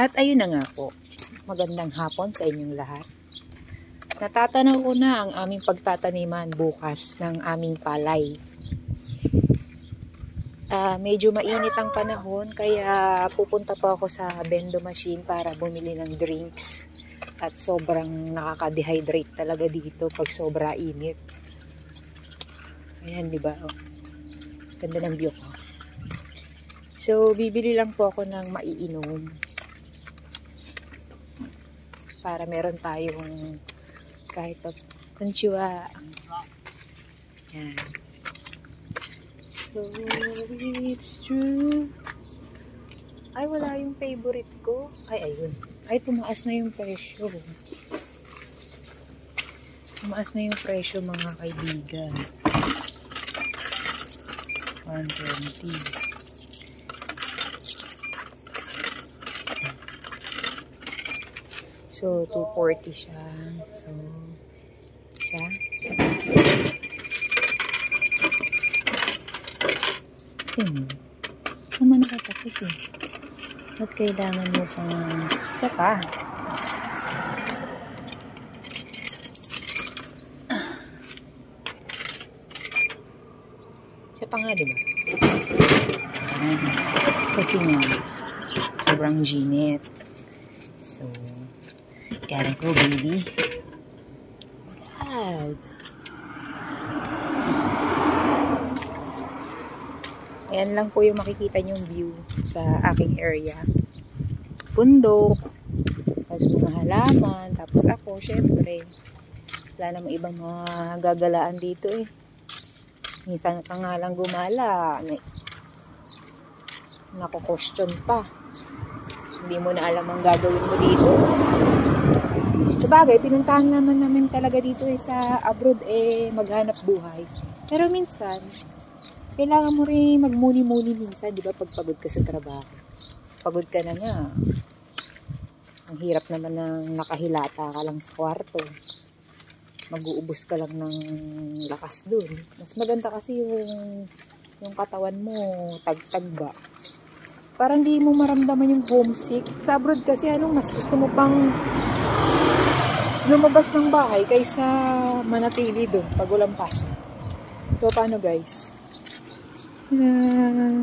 At ayun na nga po, magandang hapon sa inyong lahat. Natatanaw ko na ang aming pagtataniman bukas ng aming palay. Uh, medyo mainit ang panahon kaya pupunta po ako sa bendo machine para bumili ng drinks. At sobrang nakaka-dehydrate talaga dito pag sobra init. Ayan, di ba? Oh. Ganda ng view ko. So, bibili lang po ako ng maiinom. Para meron tayong kahit pa konchiwa. Yan. So, it's true. Ay, wala yung favorite ko. Ay, ayun. Ay, tumaas na yung presyo. Tumaas na yung presyo mga kaibigan. 120. So, 240 siya. So, isa. Hmm. Naman nakatapos eh. At kailangan mo pang isa pa. Isa pa nga, diba? Kasi nga, sobrang ginit. So, Gotta go, baby. God. Ayan lang po yung makikita nyong view sa aking area. Bundok. Tapos mga halaman. Tapos ako, syempre. Wala namang ibang mga gagalaan dito eh. Minsan ka nga lang gumala. Nako-question pa. Hindi mo na alam ang gagawin mo dito. Sabagay, pinuntahan naman namin talaga dito eh, sa abroad eh maghanap buhay. Pero minsan, kailangan mo rin magmuni-muni minsan, di ba, pag pagod ka sa trabaho. Pagod ka na nga. Ang hirap naman ng nakahilata ka lang sa kwarto. Mag-uubos ka lang ng lakas dun. Mas maganda kasi yung, yung katawan mo, tagtag ba. Parang hindi mo maramdaman yung homesick. Sa abroad kasi, ano, mas gusto mo pang lumabas ng bahay kaysa manatili doon pag walang pasok. So, paano guys? Uh,